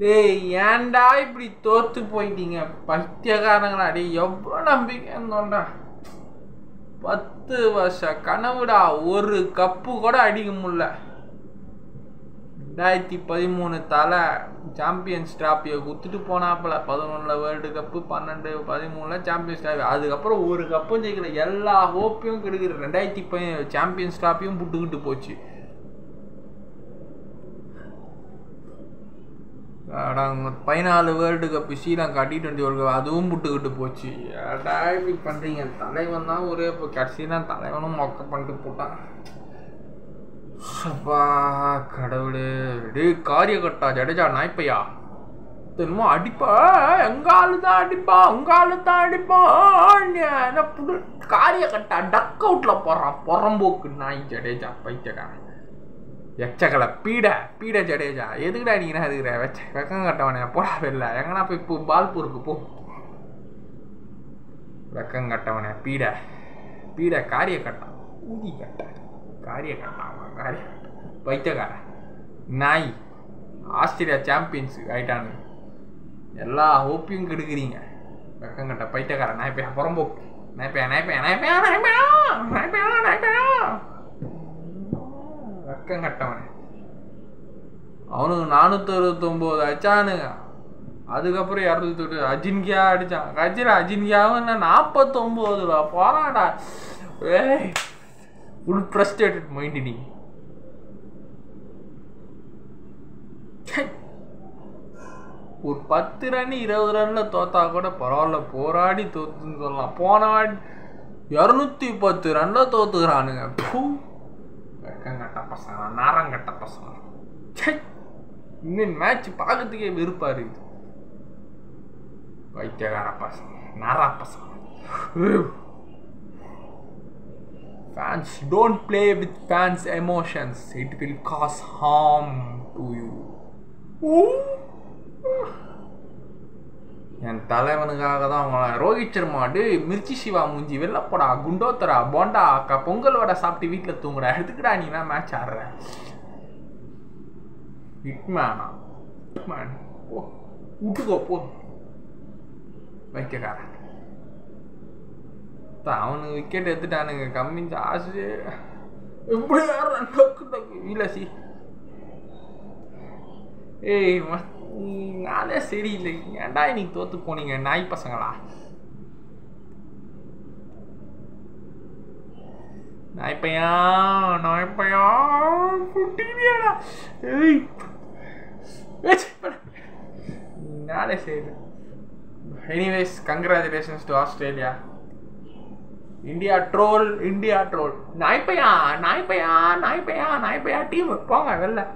டேய் ஏன்டா இப்படி தோத்து போயிட்டீங்க? பைத்தியக்காரங்களா? டேய் எவ்வளோ நம்பிக்கை இருந்தோம்டா பத்து வருஷ கனவுடா ஒரு கப்பு கூட அடிக்க முடியல. ரெண்டாயிரத்தி பதிமூணு தலை சாம்பியன்ஸ் டிராஃபியை குத்துட்டு போனாப்புல. பதினொன்றில் வேர்ல்டு கப்பு பன்னெண்டு பதிமூணில் சாம்பியன்ஸ் டிராஃபி அதுக்கப்புறம் ஒரு கப்பும் ஜெயிக்கல. எல்லா ஹோப்பையும் கெடுக்கிற ரெண்டாயிரத்தி ப சாம்பியன்ஸ் டிராஃபியும் புட்டுக்கிட்டு போச்சு. அடா பதினாலு world cup Sri Lanka T twenty world cup அதுவும் புட்டுக்கிட்டு போச்சு. ஏடா இப்படி பண்ணுறீங்க தலைவன் தான் ஒரே இப்போ கடைசியில் தலைவனும் மொக்க பண்ணிட்டு போட்டான். அப்பா கடவுளே. டே காரியக்கட்டா ஜடேஜா நாய்ப்பையா. என்னமோ அடிப்பா எங்க தான் அடிப்பா உங்க தான் அடிப்பா என்ன புடு காரியக்கட்டா டக் அவுட்ல போடுறான் புறம்போக்கு நாய் ஜடேஜா பைத்தியக்காரன். எச்சக்கலை பீட பீட ஜடேஜா. எதுக்குடா நீ என்ன எதுக்குற வச்ச வெக்கம் கட்டவனே போடா வெளில. எங்கன்னா போய் இப்போ பால்பூருக்கு போ. வெக்கம் கட்டவனே பீட. பீட காரிய கட்டான் ஊதி கட்ட. காரிய கட்டான் காரிய பைத்தியக்காரன். நாய். ஆஸ்திரேலியா சாம்பியன்ஸ் ஆயிட்டானு. எல்லா ஹோப்பையும் கெடுக்குறீங்க. வெக்கம் கட்ட பைத்தியக்காரன். நாய்ப்பையா புறம்போக்கு. நாய்ப்பையா நாய்ப்பையா நாய்ப்பையா நாய்ப்பையா நாய்ப்பையா நாய்ப்பையா வெக்கம் கட்டவனே அவனுக்கு நானூற்றி அறுபத்தொம்போது அடிச்சானுங்க அதுக்கப்புறம் இரநூத்தி தொட்டு அஜின்கியா அடிச்சான் கஜிரா அஜின்கியாவும் என்ன ரூபா போறாடா ஏய் ஃபுல் ஃப்ரஸ்ட்ரேட்டட் மைண்டு நீ ஒரு பத்து ரன் இருபது ரன்ல தோத்தா கூட பரவாயில்ல போராடி தோத்துன்னு சொல்லலாம் போன இரநூத்தி பத்து ரன்ல தோத்துக்கிறானுங்க பூ வெக்கங்கட்ட பசங்க நாரங்கட்ட பசங்க. ச்சை. இன்னும் மேட்ச் பார்க்கறதுக்கே வெறுப்பா இருக்குது. பைத்தியக்கார பசங்க நாரா பசங்க. Fans don't play with fans emotions it will cause harm to தலைவனுக்காக தான் அவங்க ரோஹித் சர்மாடு மிர்ச்சி சிவா மூஞ்சி வெள்ளப்படா குண்டோத்தரா போண்டா அக்கா பொங்கல் வடை சாப்பிட்டு வீட்டில் தூங்குடா எடுத்துக்கிட்டா நீ தான் மேட்ச் ஆடுற இட்மேனா இட்மேன் ஓ விட்டுக்கோ போ. வைக்கக்காரன். அவனுக்கு விக்கெட் எடுத்துட்டானுங்க கம்மி ஜாஸ்தி எப்படி ஆடுறான் டக்கு டக்கு சி. ஏய் ம- சரியில்லை ஏன்டா இன்னைக்கு தோத்து போனீங்க? நாய் பசங்களா? நாய் பையா நாய் ஏய். நாளே சரி. Anyways congratulations to Australia India troll India troll நாய்ப்பையா? நாய்ப்பையா? நாய்ப்பையா? நாய்ப்பையா? டீம் போங்க வெளில.